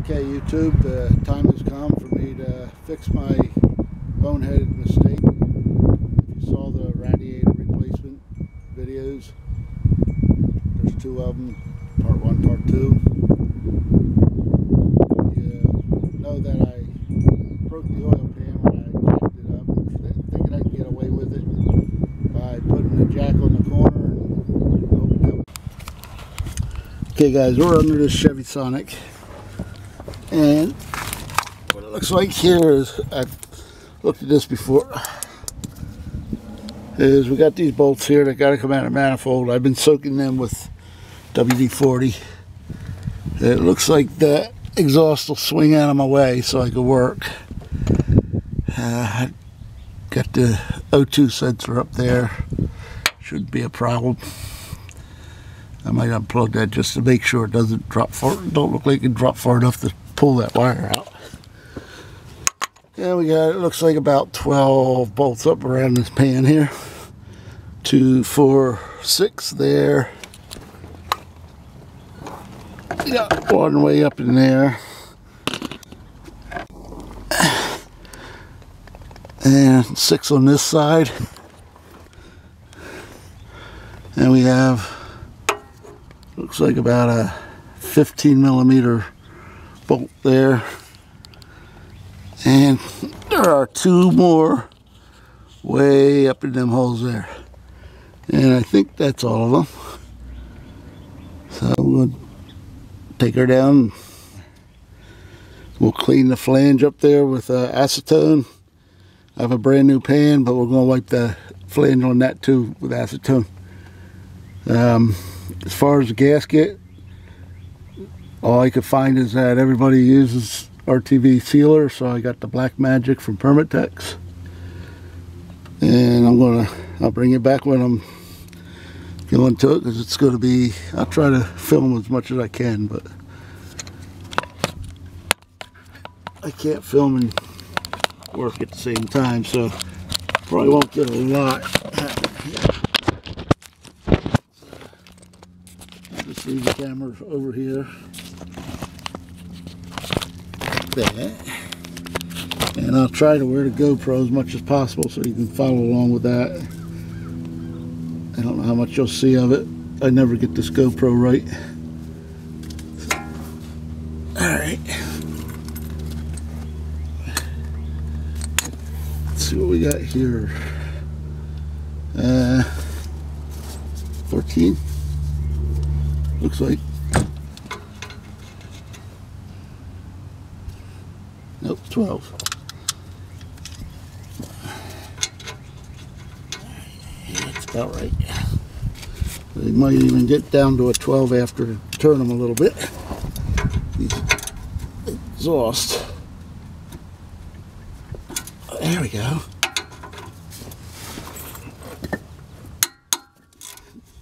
Okay, YouTube, the time has come for me to fix my boneheaded mistake. If you saw the radiator replacement videos, there's two of them, part one, part two. You know that I broke the oil pan when I jacked it up, thinking I could get away with it by putting the jack on the corner Okay guys, we're under this Chevy Sonic and what it looks like here is, I've looked at this before, is we got these bolts here that got to come out of manifold. I've been soaking them with WD-40. It looks like the exhaust will swing out of my way so I can work. Uh, got the O2 sensor up there. Shouldn't be a problem. I might unplug that just to make sure it doesn't drop far, don't look like it dropped far enough to pull that wire out. Yeah, we got, it looks like about 12 bolts up around this pan here. Two, four, six there. We got one way up in there. And six on this side. And we have, looks like about a 15 millimeter bolt there. And there are two more way up in them holes there. And I think that's all of them. So we'll take her down. We'll clean the flange up there with uh, acetone. I have a brand new pan, but we're going to wipe the flange on that too with acetone. Um, as far as the gasket, all I could find is that everybody uses RTV sealer, so I got the Black Magic from Permatex. And I'm gonna, I'll bring it back when I'm going to it, because it's gonna be, I'll try to film as much as I can, but I can't film and work at the same time, so probably won't get a lot. Just leave the camera over here that. And I'll try to wear the GoPro as much as possible so you can follow along with that. I don't know how much you'll see of it. I never get this GoPro right. Alright. Let's see what we got here. Uh, 14. Looks like. 12. Yeah, that's about right. They might even get down to a 12 after turn them a little bit. Exhaust. There we go.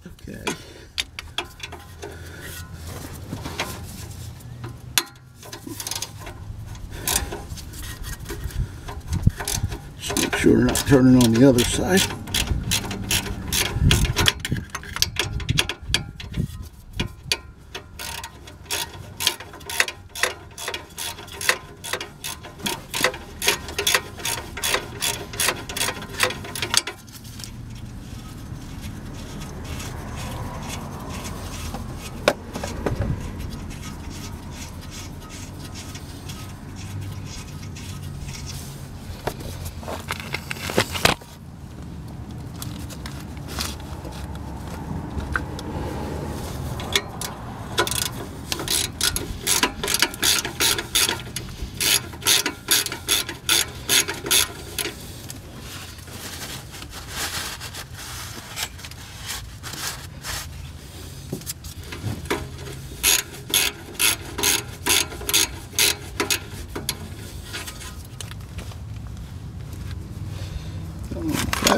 Okay. Just sure turning on the other side.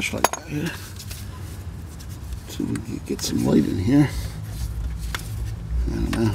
flashlight out here. So we can get some light in here. I don't know.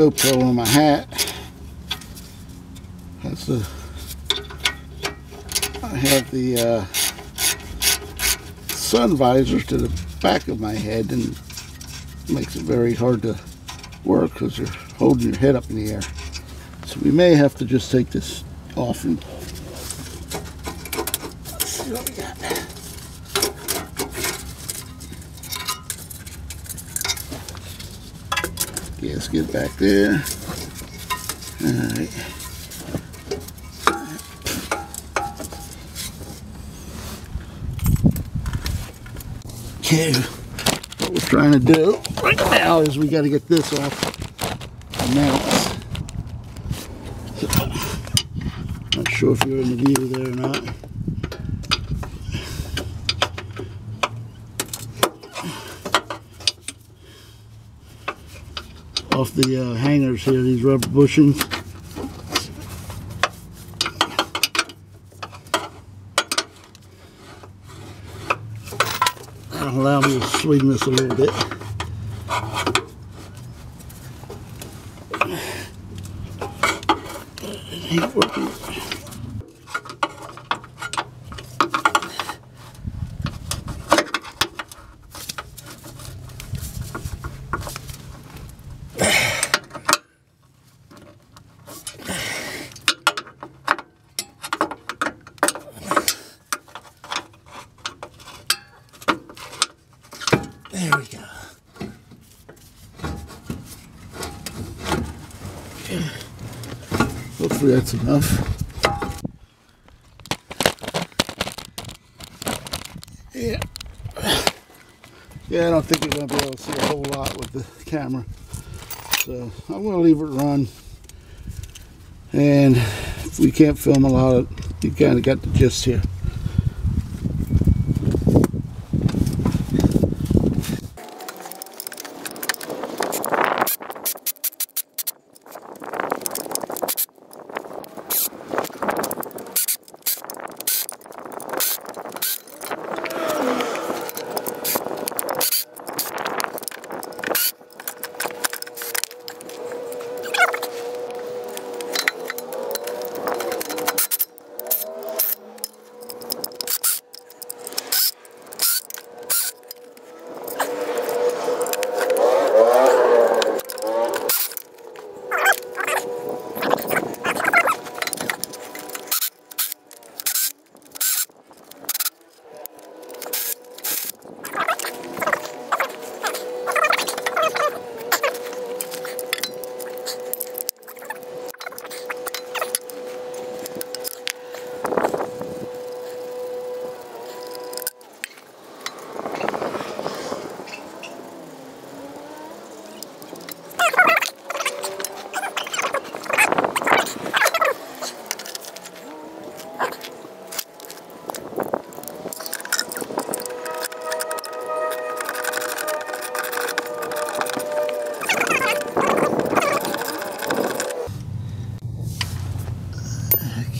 GoPro on my hat. That's the I have the uh, sun visors to the back of my head and makes it very hard to work because you're holding your head up in the air. So we may have to just take this off and see what we got. Gasket back there. All right. Okay, what we're trying to do right now is we got to get this off the mounts. So, not sure if you're in the view there or not. Off the uh, hangers here, these rubber bushings. That'll allow me to swing this a little bit. It ain't working. That's enough. Yeah. Yeah, I don't think you're going to be able to see a whole lot with the camera. So I'm going to leave it run. And if we can't film a lot, you kind of got the gist here.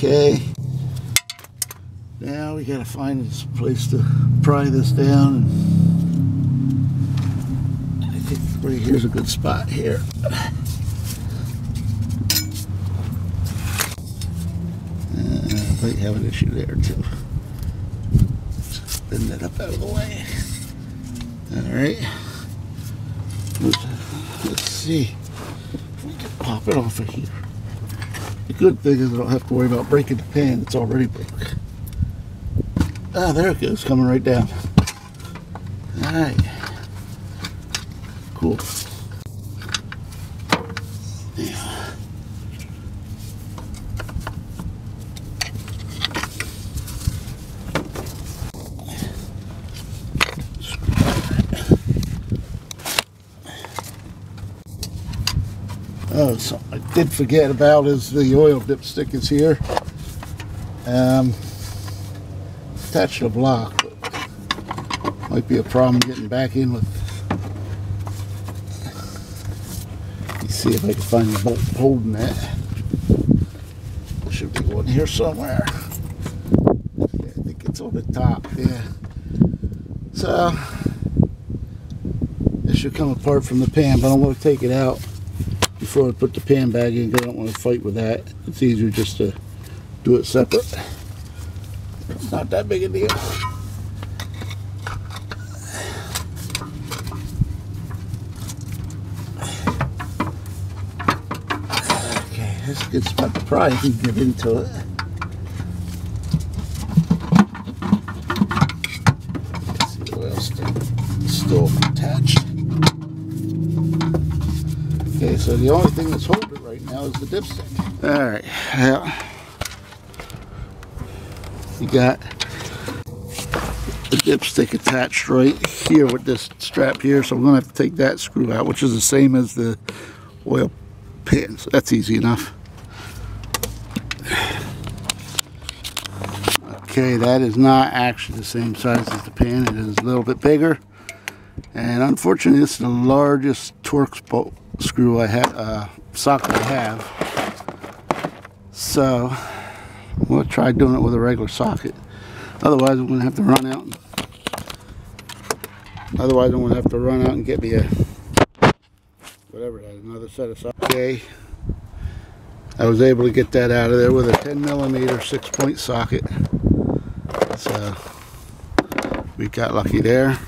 Okay. Now we gotta find this place to pry this down. I think right here's a good spot here. Uh, I might have an issue there too. Spin that up out of the way. Alright. Let's, let's see if we can pop it off of here. The good thing is I don't have to worry about breaking the pan. It's already broke. Ah, there it goes, coming right down. All right. Cool. Yeah. So I did forget about is the oil dipstick is here. Um, attached to block, but might be a problem getting back in with. Let me see if I can find the bolt holding that. There should be one here somewhere. Yeah, I think it's on the top. Yeah. So it should come apart from the pan, but I want to take it out before I put the pan bag in 'cause I don't want to fight with that. It's easier just to do it separate. It's not that big a deal. Okay, that's a good spot to pry if you get into it. Let's see what else is still attached. Okay, so the only thing that's holding it right now is the dipstick. All right, yeah. You got the dipstick attached right here with this strap here, so I'm gonna have to take that screw out, which is the same as the oil pan, so that's easy enough. Okay, that is not actually the same size as the pan, it is a little bit bigger. And unfortunately, this is the largest Torx bolt screw I have, uh, socket I have. So, we'll try doing it with a regular socket. Otherwise, I'm gonna have to run out. And, otherwise, I'm gonna have to run out and get me a whatever that another set of sockets. Okay, I was able to get that out of there with a 10 millimeter six point socket. So we got lucky there.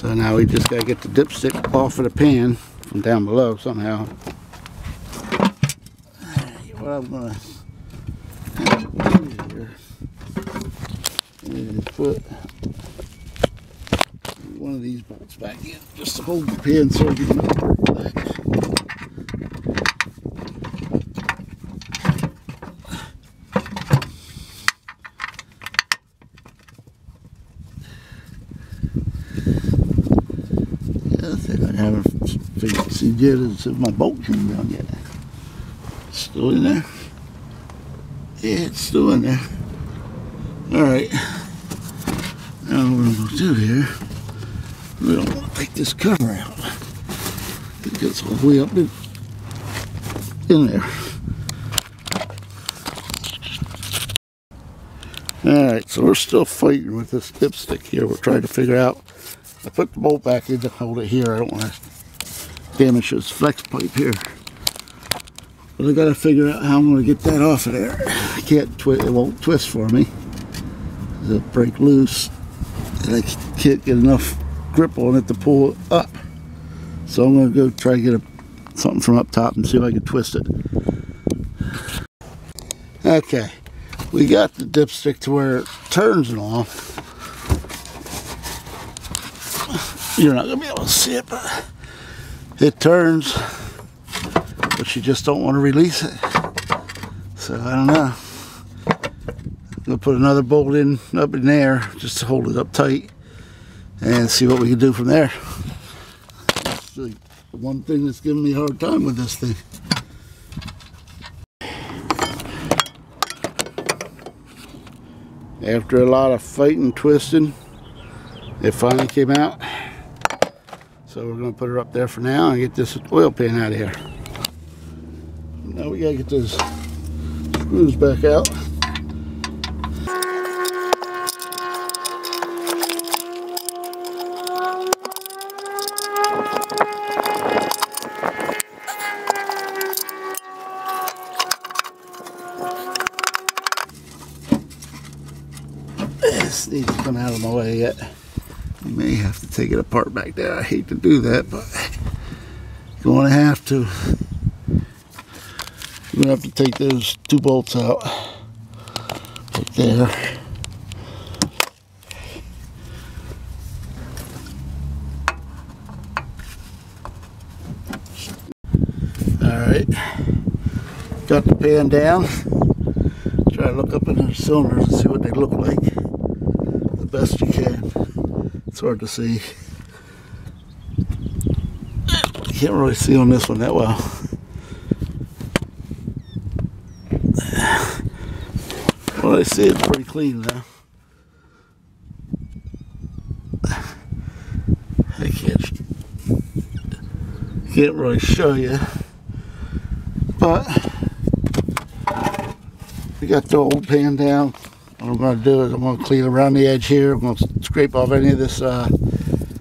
So now we just gotta get the dipstick off of the pan from down below somehow. What I'm gonna do here is put one of these bolts back in just to hold the pan so we can work back. The other thing I haven't figured see is if my bolt came down yet. Still in there? Yeah, it's still in there. Alright. Now what I'm gonna do here, we don't want to take this cover out. It gets all the way up in, in there. Alright, so we're still fighting with this dipstick here. We're trying to figure out. I put the bolt back in to hold it here. I don't want to damage this flex pipe here. But I gotta figure out how I'm gonna get that off of there. I can't twist, it won't twist for me. It'll break loose. And I can't get enough grip on it to pull it up. So I'm gonna go try to get a, something from up top and see if I can twist it. Okay, we got the dipstick to where it turns and. You're not gonna be able to see it, but it turns, but you just don't want to release it. So I don't know. I'm gonna put another bolt in up in there just to hold it up tight and see what we can do from there. The one thing that's giving me a hard time with this thing. After a lot of fighting, twisting, it finally came out. So we're gonna put her up there for now and get this oil pan out of here. Now we gotta get those screws back out. This needs to come out of my way yet. You may have to take it apart back there. I hate to do that, but you're going to have to. You're going to have to take those two bolts out. Right there. Alright. Got the pan down. Try to look up in the cylinders and see what they look like. The best you can. It's hard to see. Can't really see on this one that well. Well, I see it's pretty clean now. I can't can't really show you, but we got the old pan down. What I'm going to do is I'm going to clean around the edge here. I'm going to scrape off any of this uh,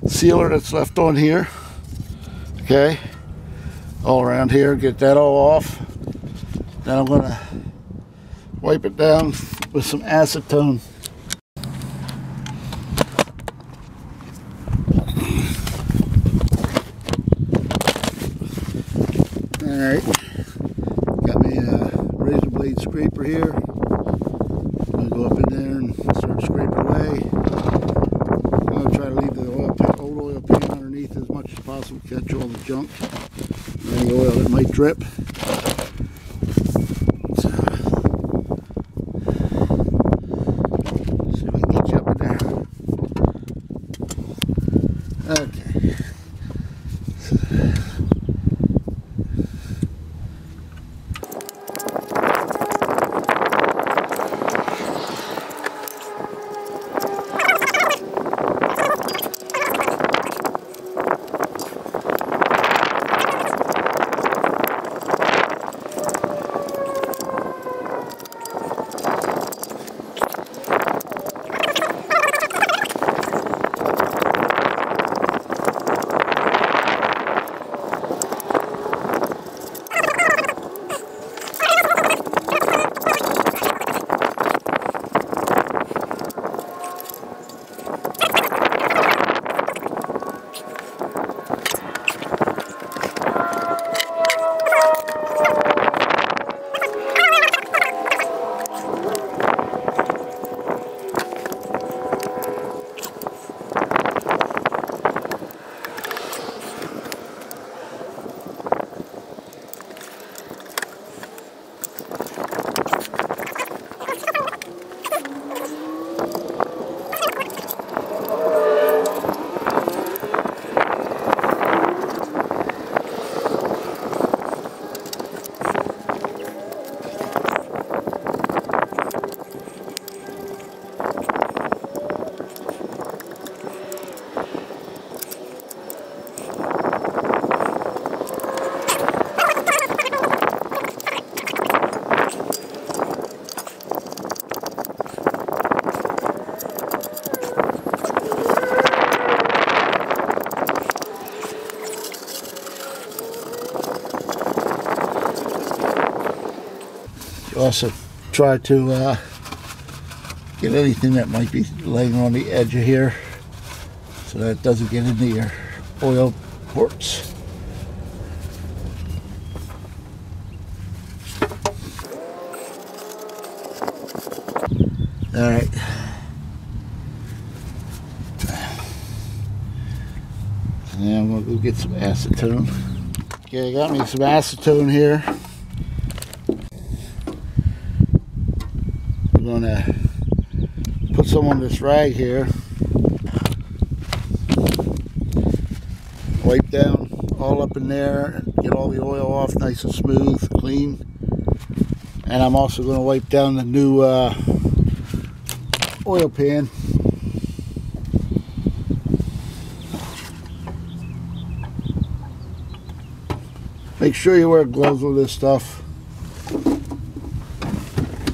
sealer that's left on here. Okay. all around here. Get that all off. Then I'm going to wipe it down with some acetone. Also try to uh, get anything that might be laying on the edge of here so that it doesn't get into your oil ports. All right. Now I'm gonna go get some acetone. Okay, I got me some acetone here. I'm gonna put some this rag here. Wipe down all up in there, and get all the oil off nice and smooth, clean. And I'm also gonna wipe down the new uh, oil pan. Make sure you wear gloves with this stuff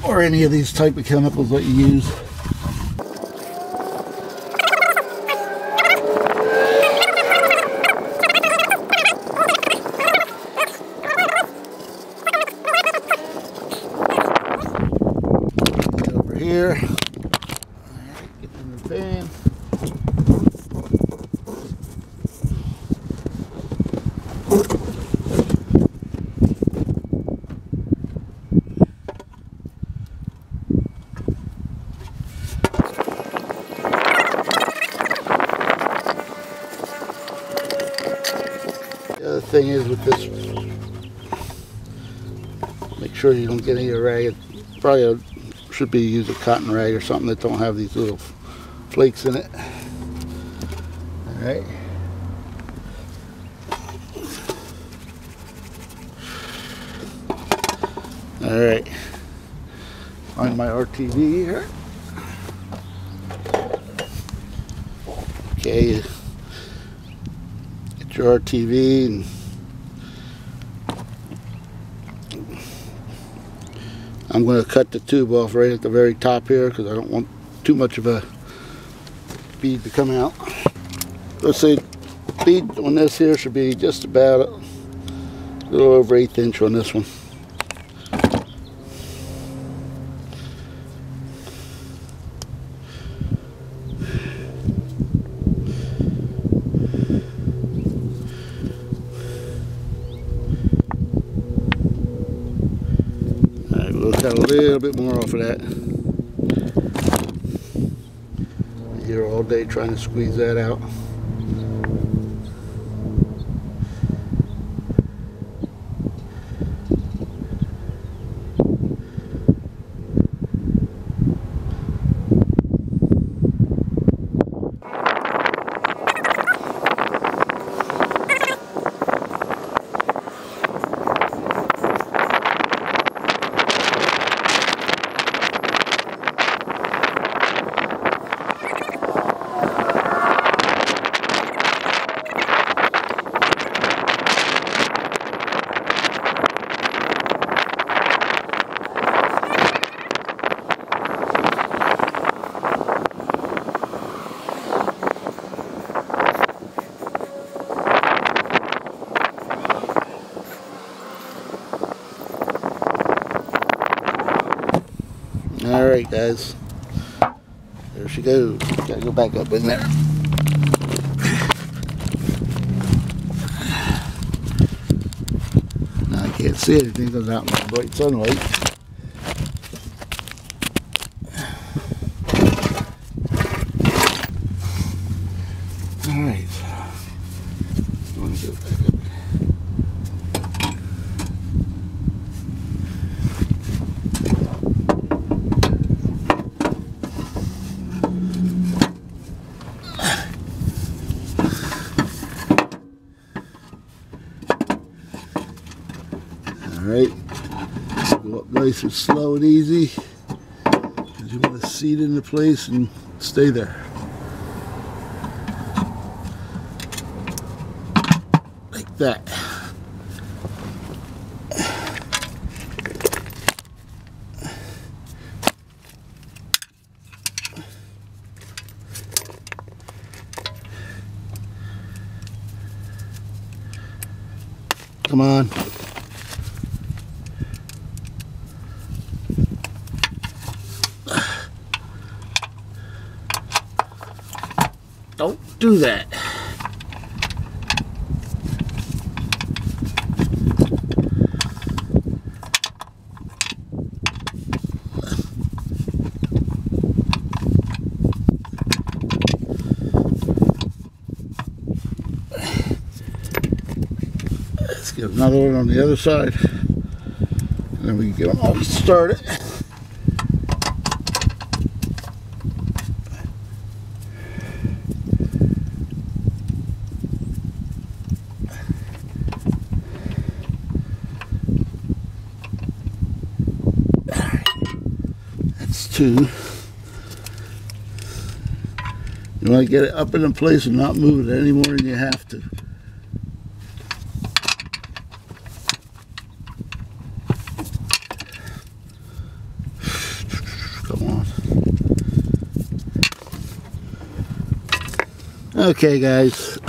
or any of these type of chemicals that you use. Get over here. Alright, get in the pan. The thing is with this, make sure you don't get any rag. Probably a, should be use a cotton rag or something that don't have these little flakes in it. All right. All right. Find my RTV here. Okay. Your RTV and I'm going to cut the tube off right at the very top here because I don't want too much of a bead to come out. Let's say bead on this here should be just about A little over eighth inch on this one. Got a little bit more off of that. Here all day trying to squeeze that out. Alright guys. There she goes. Gotta go back up in there. Now I can't see anything because out in the bright sunlight. Alright, go up nice and slow and easy. Because you want to seat into place and stay there. Like that. Come on. Do that. Let's get another one on the other side. And then we can get them all started. Two. You want to get it up in place and not move it any more than you have to. Come on. Okay guys,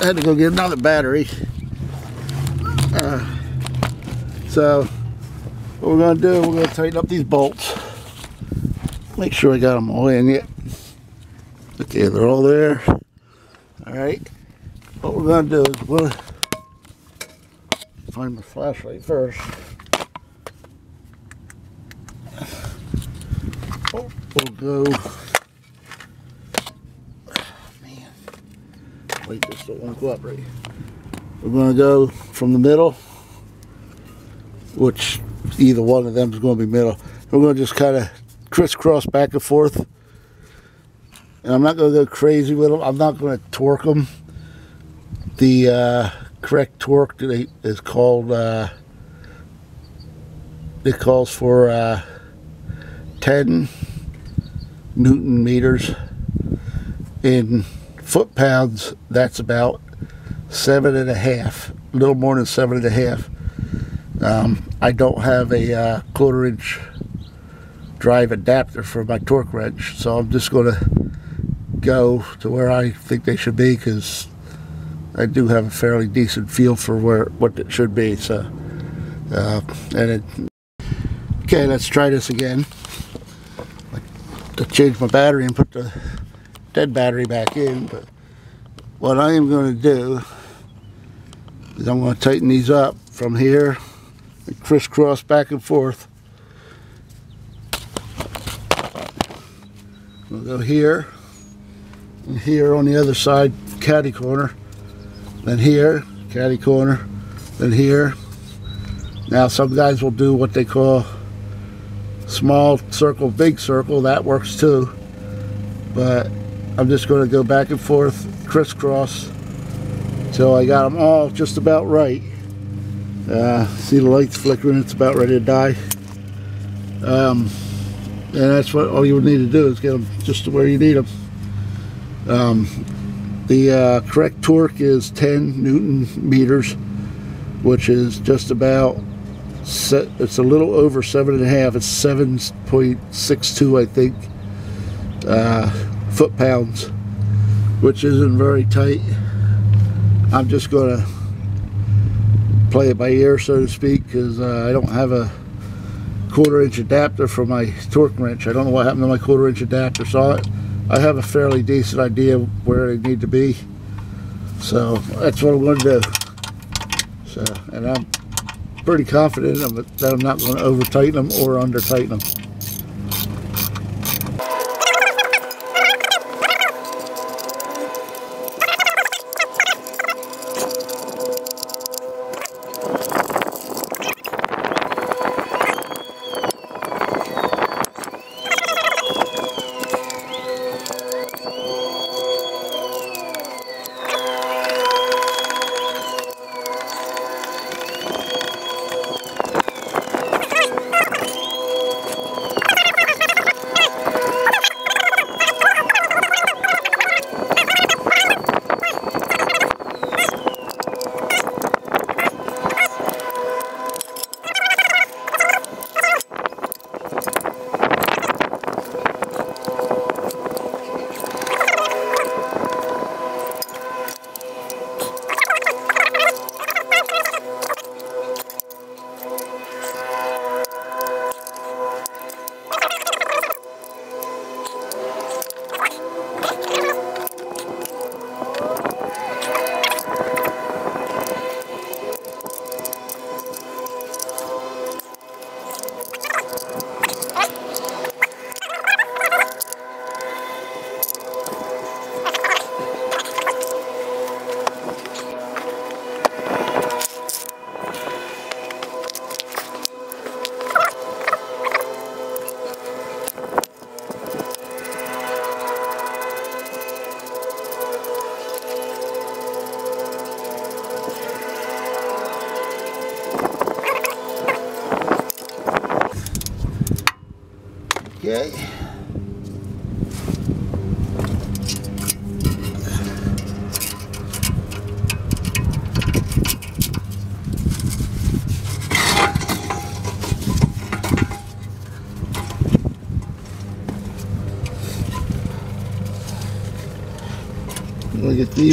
I had to go get another battery. Uh, so, what we're going to do, we're going to tighten up these bolts make sure I got them all in yet. Okay, they're all there. All right. What we're going to do is we'll find my flashlight first. Oh, we'll go. man. Wait, don't want to right. We're going to go from the middle, which either one of them is going to be middle. We're going to just kind of crisscross back and forth. And I'm not going to go crazy with them. I'm not going to torque them. The uh, correct torque is called, uh, it calls for uh, 10 Newton meters. In foot pounds, that's about seven and a half, a little more than seven and a half. Um, I don't have a uh, quarter inch drive adapter for my torque wrench. So I'm just going to go to where I think they should be because I do have a fairly decent feel for where what it should be. So, uh, and it. Okay, let's try this again. To change my battery and put the dead battery back in, but what I am going to do is I'm going to tighten these up from here and crisscross back and forth. We'll go here and here on the other side, caddy corner, then here, caddy corner, then here. Now some guys will do what they call small circle, big circle, that works too. But I'm just going to go back and forth, crisscross, till I got them all just about right. Uh, see the lights flickering, it's about ready to die. Um, and that's what all you would need to do is get them just to where you need them. Um, the uh, correct torque is 10 Newton meters, which is just about, set, it's a little over seven and a half. It's 7.62, I think, uh, foot pounds, which isn't very tight. I'm just going to play it by ear, so to speak, because uh, I don't have a quarter inch adapter for my torque wrench. I don't know what happened to my quarter inch adapter, so I, I have a fairly decent idea where they need to be. So that's what I'm going to do. So, and I'm pretty confident that I'm not going to over tighten them or under tighten them.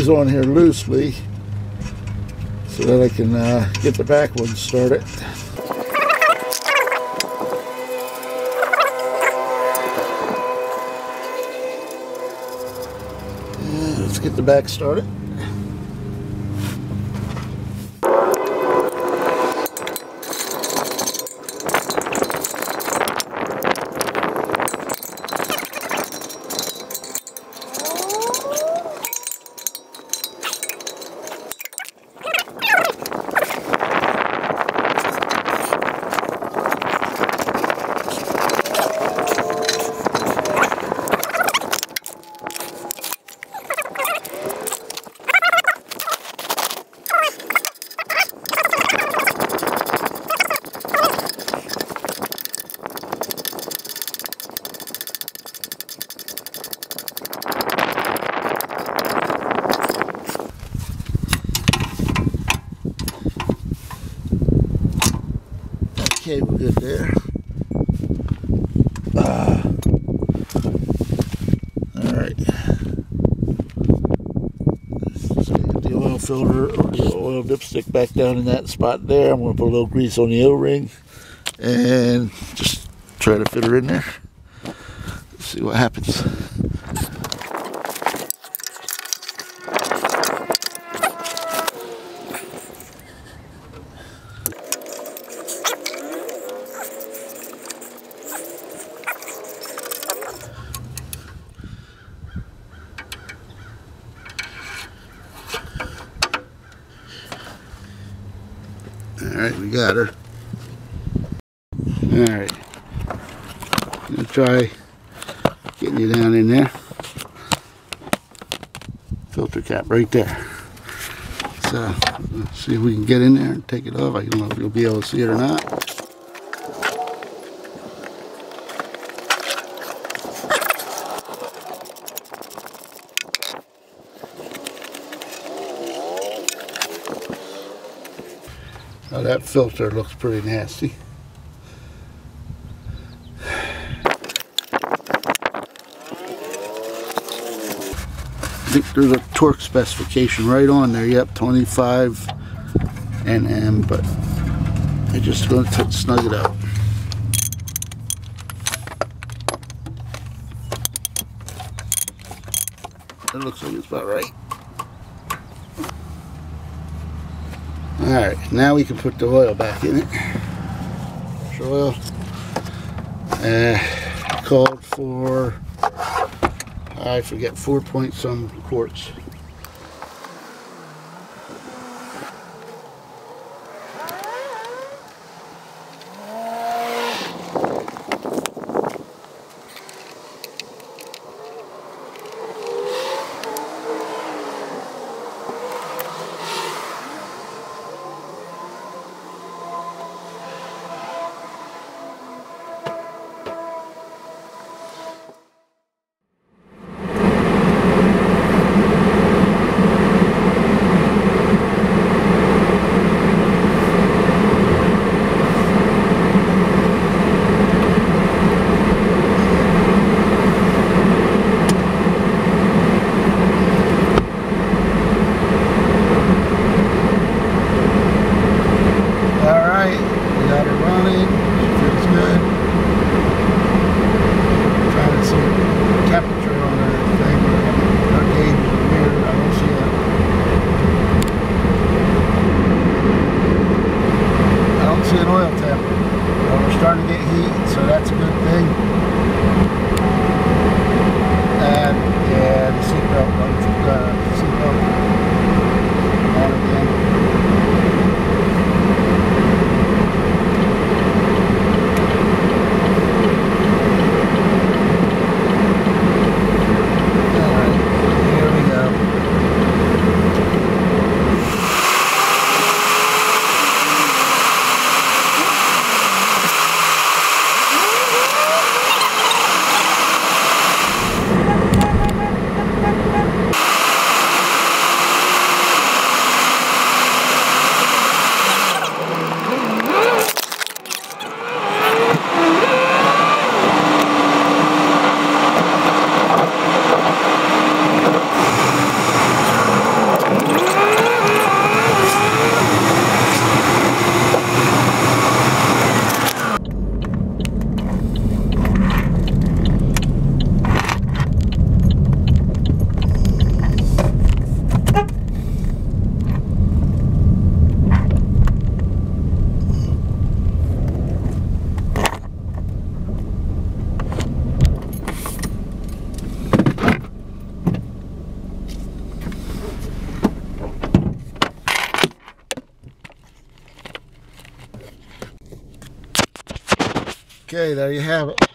These on here loosely so that I can uh, get the back one started. let's get the back started. Filter the oil dipstick back down in that spot there. I'm going to put a little grease on the O-ring and just try to fit her in there. see what happens. Alright, we got her. Alright. Gonna try getting you down in there. Filter cap right there. So, let's see if we can get in there and take it off. I don't know if you'll be able to see it or not. Now that filter looks pretty nasty. There's a torque specification right on there. Yep, 25 Nm, but I'm just going to snug it up. That looks like it's about right. Alright, now we can put the oil back in it. Oil. Uh, called for, I forget, four point some quarts. There you have it.